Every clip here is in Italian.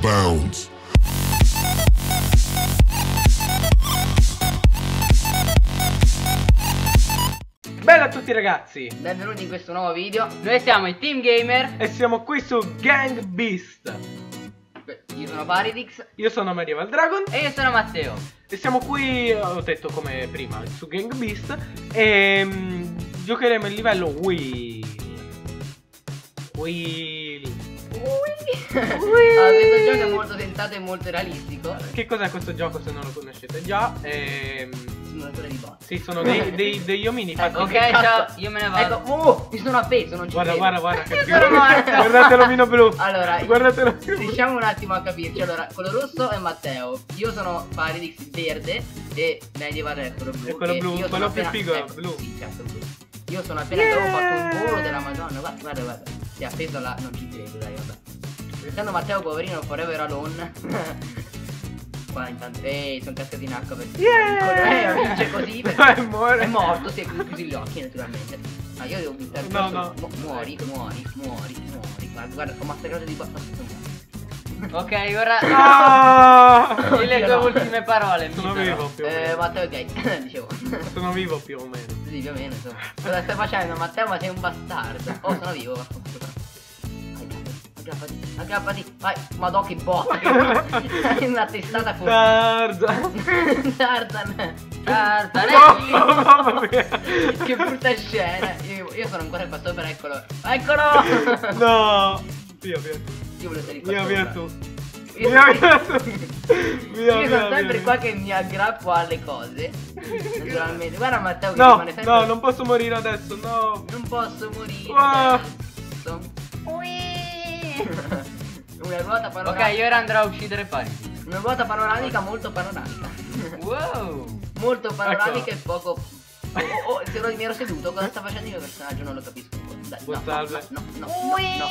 bounds. Bella a tutti ragazzi Benvenuti in questo nuovo video. Noi siamo i Team Gamer. e siamo qui su Gang Beast Io sono Paridix Io sono Medieval Dragon E io sono Matteo. e siamo qui, ho detto come prima, su Gang Beast e mm, giocheremo il livello Wii Wii questo gioco è molto tentato e molto realistico. Che cos'è questo gioco se non lo conoscete già? Ehm, Simulatore di boss. sì, sono dei, dei- degli omini fatti Ecco, Ok, ciao, io me ne vado. Ecco, oh, mi sono appeso, non ci Guarda, credo. guarda, guarda. Guardate l'omino blu Allora, Guardate l'omino blu Riusciamo un attimo a capirci. Allora, quello rosso è Matteo. Io sono Paridix verde e Medieval è quello blu. E quello blu, quello più appena- figo ecco, blu. Sì, cazzo, blu. Io sono appena Yeah. fatto un volo della Madonna. Guarda, guarda, guarda. Si è appeso là, non ci credo, dai, Essendo Matteo poverino forever alone. Qua intanto. Ehi, sono cascato in acqua perché Yeah. eh, vince così perché Eh, muore. è morto, si è chiuso gli occhi naturalmente. Ma io devo buttare il No, no. Mu- muori, muori, muori, muori. Guarda, guarda, ho massacrato di qua. Ok, ora Ah! di le tue no. ultime parole. Sono Misero. vivo più o Eh, meno Matteo ok, dicevo. Sono vivo più o meno Sì, più o meno, insomma. Cosa stai facendo, Matteo? Ma sei un bastardo. Oh, sono vivo. Aggrappati, aggrappati, vai, madò che botta. Hai una testata fuori. Tarzan Tarzan. No, mamma mia Che brutta scena. Io, io sono ancora qua sopra, eccolo. Eccolo! No Via via Io volevo stare qua Via via tu Io, Via via tu Via io via sono sempre via. qua che mi aggrappo alle cose. Naturalmente. Guarda Matteo che No, rimane sempre. no, non posso morire adesso, no Non posso morire. Ah. adesso. Una ruota panoramica. Ok, io ora andrò a uccidere pari. Una ruota panoramica molto panoramica. Wow. molto panoramica Ecco. e poco. Oh, oh, se ero, mi ero seduto, cosa sta facendo il mio personaggio? Non lo capisco. Dai, no, no, no, no, no, no.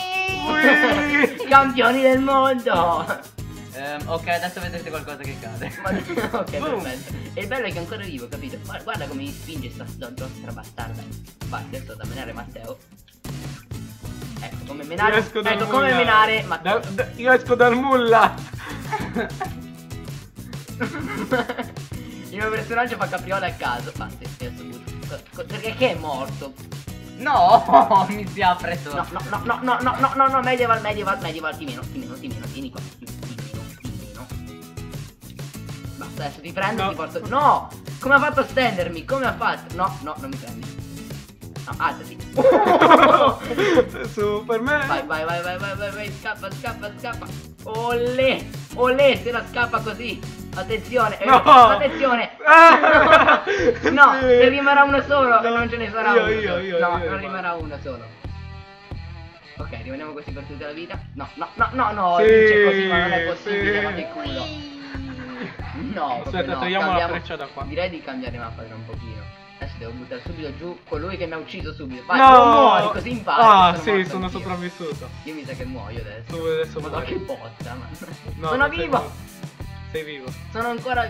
Campioni del mondo! Ehm, ok, adesso vedrete qualcosa che cade. Ma- ok, Boom. perfetto. E il bello è che è ancora vivo, capito? Guarda, guarda come mi spinge sta sta nostra bastarda. Vai, adesso da menare Matteo. Ecco come menare. Ecco come nulla. menare. Ma... Da, da, io esco dal nulla. Il mio personaggio fa capriola a caso. Basta, adesso Perché che è morto? No, mi si apre solo. No, no, no, no, no, no, no, no, medieval, medieval, medieval, timino, timino, timino, vieni qua. Basta, adesso ti prendo no. ti porto. No! Come ha fatto a stendermi? Come ha fatto? No, no, non mi prendi. No, alzati. Superman Vai, vai, vai, vai, vai, vai, vai, scappa, scappa, scappa. Olè, olè, se la scappa così. Attenzione, eh, No. attenzione. Ah. No, Sì. ne rimarrà uno solo, No. non ce ne sarà Io, uno. io, io, no, io, non rimarrà uno solo. Ok, rimaniamo così per tutta la vita. No, no, no, no, no, Sì, così, ma non è possibile, sì. ma che culo. No, Aspetta, no. togliamo la cambiamo- freccia da qua. Direi di cambiare mappa tra un pochino. Adesso devo buttare subito giù colui che mi ha ucciso subito. Vai, No non muori, così impari. Ah che sì, sono anch'io. sopravvissuto Io mi sa che muoio adesso. Tu adesso Madonna muori. che botta, ma. No, sono sei vivo! Sei vivo Sono ancora.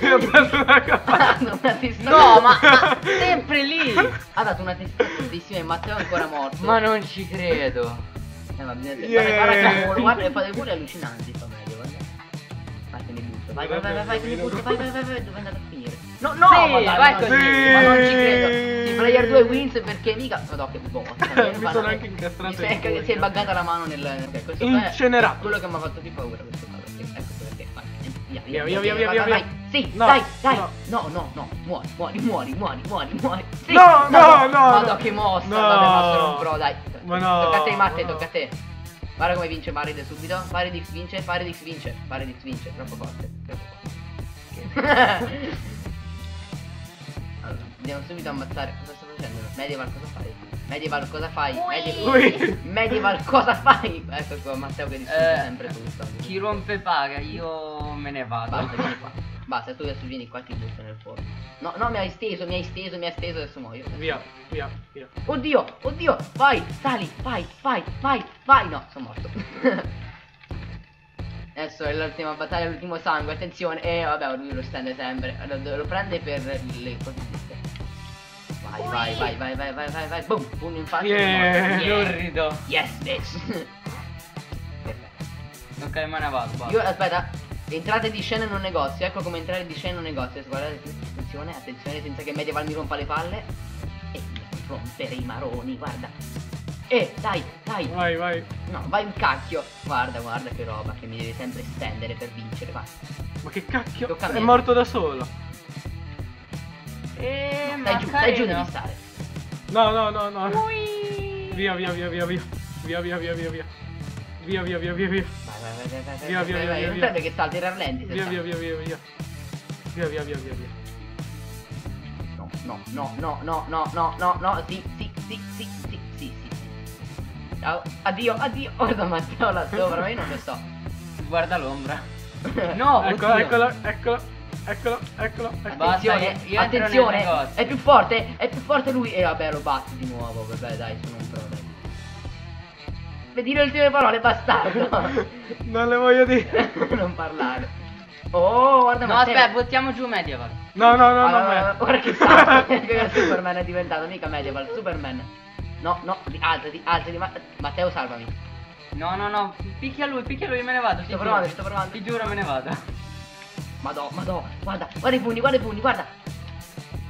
Io ho preso una ha dato una testata. No, ma, ma sempre lì. Ha dato una testata bellissima e Matteo è ancora morto. Ma non ci credo. Eh, va bene, Yeah. guarda, guarda che volo, guarda, fa dei voli allucinanti fa meglio, guarda. Vai che mi butto, vai, vai, vai, vai, vai, butto, vai, vai, vai, vai, dove è andato a finire? No, no, Sì, ma dai, vai così. non- ma non ci Sì. credo. Di player 2 wins perché mica. Madò che botta. Mi sono anche incastrato Mi che culo. si è buggata la mano nel. Incenerato. Quello che mi ha fatto più paura questo perché- Ecco perché. Vai, via, Via, via, via, vai, via, vai, via. vai. Sì, No, dai, dai. no. No, no. Muori, muori, muori, muori, muori, muori. Sì, No, no, no, Madò che mossa. No. Vabbè, ma sono un pro, dai. Ma no, Tocca a te, Matte, tocca a te. Guarda come vince Marid subito. Paridix vince, Paridix vince, Paridix vince, troppo forte, troppo forte. allora, andiamo subito a ammazzare. Cosa sto facendo? Medieval cosa fai? Medieval cosa fai? Medieval. Medieval cosa fai? Ecco qua, Matteo che distrugge Eh, sempre tutto. Chi rompe paga, io me ne vado. Basta. Basta, tu adesso vieni qua e ti butto nel fuoco. No, no, mi hai steso, mi hai steso, mi hai steso, adesso muoio. Via, via, via. Oddio, oddio, vai, sali, vai, vai, vai, vai, no, sono morto. Adesso è l'ultima battaglia, l'ultimo sangue, attenzione. E vabbè, lui lo stende sempre. Lo, lo prende per le cose giuste. Vai, vai, vai, vai, vai, vai, vai, vai. Boom, pugno in faccia. Yeah. morto. Lurido. Yes, bitch. Perfetto. Ok, me ne vado. Io, aspetta, entrate di scena in un negozio, ecco come entrare di scena in un negozio. Guardate, attenzione, attenzione, senza che Medieval mi rompa le palle. E mi rompere i maroni, guarda. Eh, dai, dai. Vai, vai. No, vai un cacchio. Guarda, guarda che roba, che mi devi sempre stendere per vincere, va. Ma che cacchio? Tocca È morto da solo. Eh, Stai giù, stai giù devi stare. No, no, no, no. Ui. Via, via, via, via, via. Via, via, via, via, via. Via, via, via, via, via. Vai, vai, vai, vai, vai, Via, vai, via, vai, via, vai, via, Non via. serve che salti rallenti. se Via, via, via, via, via. Via, via, via, via, via. No, no, no, no, no, no, no, no, no, sì, sì, sì, sì, sì, sì, sì. Ciao, addio, addio. Guarda Matteo là sopra, ma io non lo so. Guarda l'ombra. No, Eccolo, eccolo, eccolo, eccolo, eccolo, eccolo. Attenzione, io- attenzione, è più forte, è più forte lui. E vabbè, lo batti di nuovo, vabbè, dai, sono un pro, Vedi le ultime parole, bastardo. Non le voglio dire. non parlare. Oh, guarda No, Matteo. aspetta, buttiamo giù Medieval. No, no, no, no, guarda, me. guarda che sa che Superman è diventato, mica Medieval, Superman. No, no, di- alzati, alzati, ma- Matteo salvami. No, no, no, picchia lui, picchia lui, me ne vado. Sto provando, sto provando. Ti giuro, me ne vado. Madò, madò, guarda, guarda i pugni, guarda i pugni, guarda.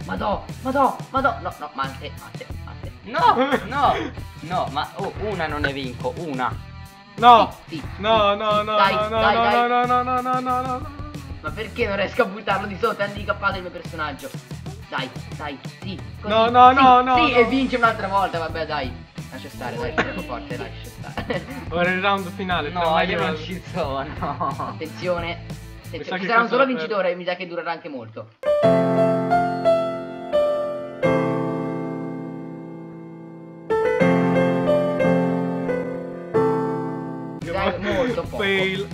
Madò, madò, madò. No, no, Matte, Matte. No, no, no, ma oh, una non ne vinco, una. No. No, no, no, dai, no, no, dai, no, dai. no, no, no, no, no, no, no. Ma perché non riesco a buttarlo di sotto? È handicappato il mio personaggio. Dai, dai, sì. Così, No, no, sì, no, no, Sì, no. e vince un'altra volta, vabbè, dai. Lascia stare, dai, è troppo forte, lascia stare. Ora il round finale. No, io non ci sono. Attenzione. Attenzione. Ci sarà un solo vincitore e mi sa che durerà anche molto. Fail.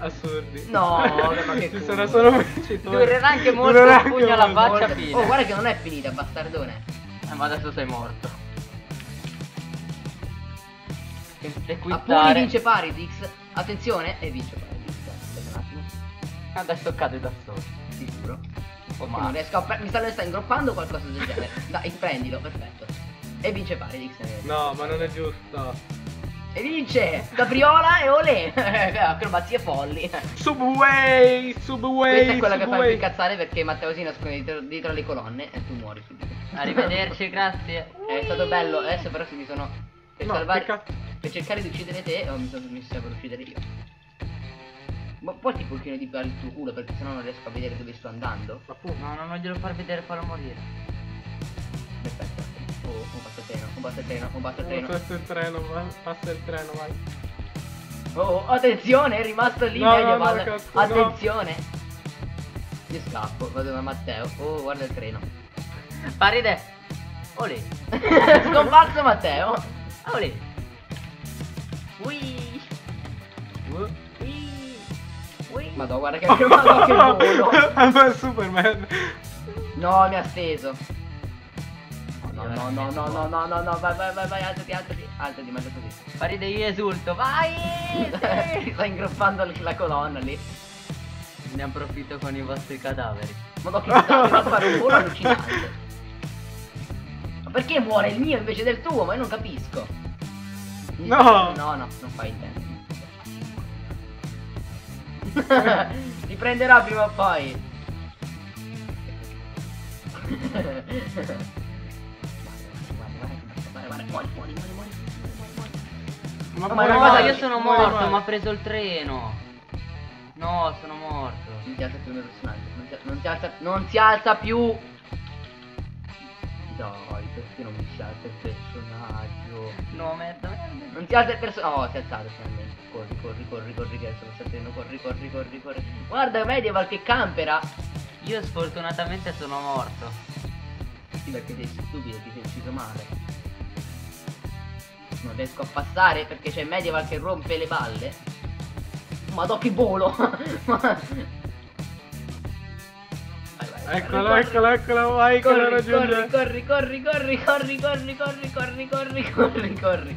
Assurdi. No, ma che Ci sarà solo un vincitore. Durerà anche molto Durerà il pugno anche alla faccia fine. Oh, guarda che non è finita, bastardone. Eh, ma adesso sei morto. E A pugni quittare. vince Paridix. Attenzione. E vince Paridix. Aspetta un attimo. Adesso cade da solo. Sicuro. Oh, Non ma riesco a pre- mi sta, mi sta ingroppando qualcosa del genere. Dai, prendilo, perfetto. E vince Paridix. No, ma non è giusto. E vince! Capriola e olè! Acrobazie folli. Subway, Subway. Questa è quella che fa più Subway. incazzare perché Matteo si nasconde dietro, dietro le colonne e tu muori subito. arrivederci, grazie. È stato bello, adesso però se mi sono. Per No, salvare. cazzo. Per cercare di uccidere te, oh, mi sono mi per uccidere io. Ma porti un pochino di più al tuo culo perché sennò non riesco a vedere dove sto andando. Appunto. No, non voglio far vedere farlo morire. Aspetta. Oh, un passo il treno, un passo il treno, un passo il treno. Passa il treno, va- passa il treno, vai. Oh, attenzione, è rimasto lì No, no, no, cazzo. Attenzione. Io scappo, vado da Matteo. Oh, guarda il treno. Paride. Olè. Scomparso Matteo. Olè. Ui. Ui. Ui. Madonna, guarda che, madonna, che volo. Ma è Superman. No, mi ha steso. No, no, no, no, no, no, no, no, vai, vai, vai, vai, alzati, alzati, alzati, mangia così. Paride, io esulto. Vai. Ti sta ingroppando la colonna lì. Ne approfitto con i vostri cadaveri. Madonna, che sta a fare un volo allucinante. Ma perché muore il mio invece del tuo? Ma io non capisco. No. No, no, non fai intendere. Ti prenderà prima o poi. Muori, muori, muori, muori, muori, muori. Ma, No, Ma ma no, guarda, io sono muore morto, mi ha preso il treno. No, sono morto. Non si alza più il mio personaggio. Non si, non si alza. Non si alza più. Dai, perché non mi si alza il personaggio? No, merda, merda. Non si alza il personaggio. Oh, si è alzato finalmente. Corri, corri, corri, corri, che adesso lo sta. Corri, corri, corri, corri. Guarda, Medieval che campera. Io sfortunatamente sono morto. Sì, perché sei stupido, ti sei ucciso male. Non riesco a passare perché c'è Medieval che rompe le balle. Madò che volo! Vai, vai, Eccolo, eccolo, eccolo, vai Corri, raggiunge. corri, corri, corri, corri, corri, corri, corri, corri, corri, corri.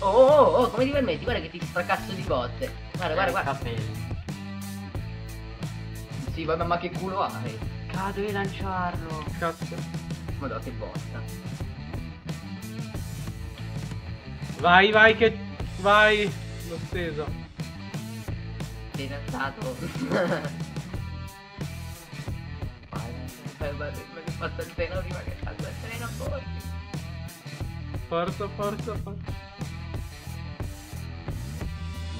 Oh, oh, oh, come ti permetti? Guarda che ti fracasso di botte. Guarda, guarda, Eh, guarda. capelli. Sì, vabbè, ma che culo hai? Cado devi lanciarlo. Cazzo. Madonna, che botta. Vai, vai che... Vai. L'ho steso. sei inalzato. Vai, vai, vai, che passa il treno, prima che passa il treno, corri. Forza, forza, forza.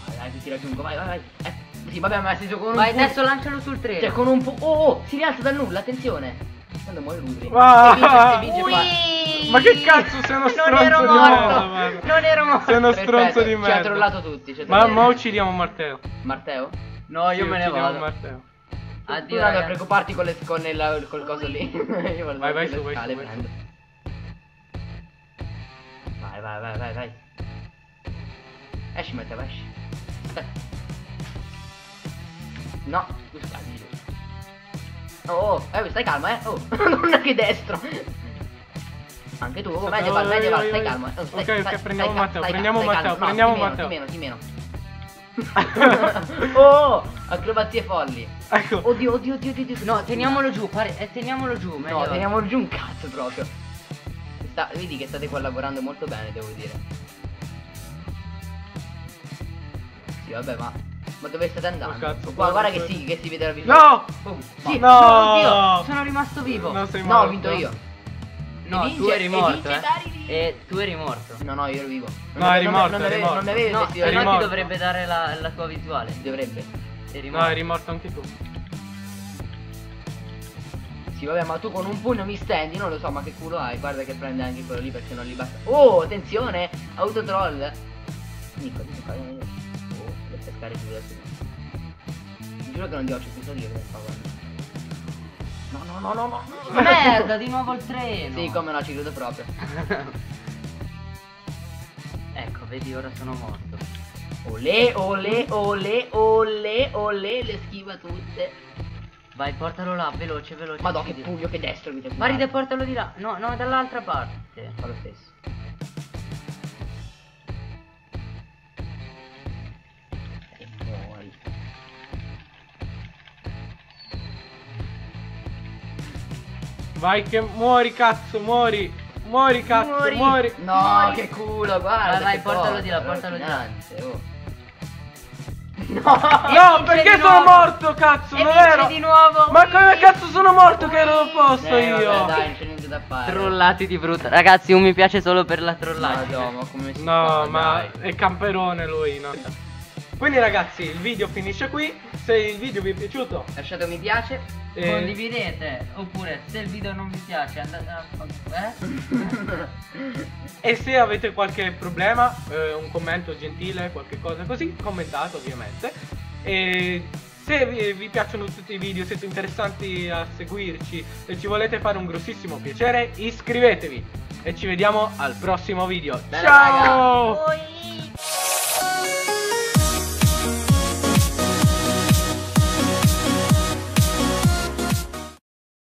Vai, dai, ti raggiungo, vai, vai, vai. Eh, sì, vabbè, ma sei con un Vai, pu- adesso lancialo sul treno. Cioè, con un pu- Oh, oh, si rialza dal nulla, attenzione. Quando muore lui. Ah! E vince, e vince qua. Ma che cazzo, sei uno Non stronzo ero di morto. merda. Non ero morto. Sei uno Perfetto, stronzo di Ci ha merda. trollato tutti. ci ha Ma, trollato. ma uccidiamo Matteo. Matteo? No, io Sì, me ne uccidiamo vado. Matteo. Tu Addio, non a ragazzi. preoccuparti con, le, con il, col coso lì. Io vado Vai, vai su, vai scale, su, vai. Vai, vai, vai, vai, vai. Esci, Matteo, esci. Aspetta. No, tu scadi. Oh, oh, eh, stai calmo, eh. Oh, non che destro. Anche tu, oh, Aspetta, medieval, vai, medieval, vai, stai vai. calmo. Oh, stai- Ok, ok, stai- prendiamo stai- Matteo, prendiamo Matteo, prendiamo Matteo. Di meno, di meno. oh, acrobazie folli. Ecco. Oddio, oddio, oddio, oddio. No, teniamolo giù, pare- eh, teniamolo giù. meglio. No, teniamolo giù un cazzo proprio. Sta- vedi che state collaborando molto bene, devo dire. Sì, vabbè, ma. Ma dove state andando? Oh, cazzo, Qua, guarda che sì, che si vede la visione. No! Boom. Sì, No! oddio. Sono rimasto vivo. No, No, ho vinto io. No, E vince- tu eri e morto, vince eh. E tu eri morto. No, no, io ero vivo. No, ave- eri non, morto, non, eri non avevi No, se no ti dovrebbe dare la, la tua visuale. Dovrebbe. Eri No, eri morto anche tu. Sì, vabbè, ma tu con un pugno mi stendi, non lo so, ma che culo hai? Guarda che prende anche quello lì perché non li basta. Oh, attenzione! Autotroll! Nico, Nico, Oh, devo pescare più da giuro che non ti ho citato io per favore. No, no, no, no, no. Merda, di nuovo il treno. Sì, come no, ci credo proprio. ecco, vedi, ora sono morto. Olè, olè, olè, olè, olè, le schiva tutte. Vai, portalo là, veloce, veloce. Madonna, che pugno, che destro mi Maride, portalo di là. No, no, dall'altra parte. Fa lo stesso. Vai che muori cazzo, muori. Muori cazzo, Muori. muori. No, Muori. che culo, guarda. Vai, vai, portalo cosa, di là, portalo di là. oh. No, No, perché sono nuovo. morto, cazzo, E non ero. di nuovo. Ma come cazzo sono morto che ero posto Eh, io? vabbè, dai, non c'è niente da fare. Trollati di brutta. Ragazzi, un mi piace solo per la trollata. Madonna, ma come si No, fa, ma dai. è camperone lui, no? Quindi ragazzi, il video finisce qui. Se il video vi è piaciuto, Lasciate un mi piace. eh, Condividete. Oppure, se il video non vi piace, andate a. Eh? e se avete qualche problema, eh, un commento gentile, qualche cosa così, commentate ovviamente. E se vi, vi piacciono tutti i video, siete interessanti a seguirci e ci volete fare un grossissimo piacere, iscrivetevi. E ci vediamo al prossimo video. Bella, Ciao! raga.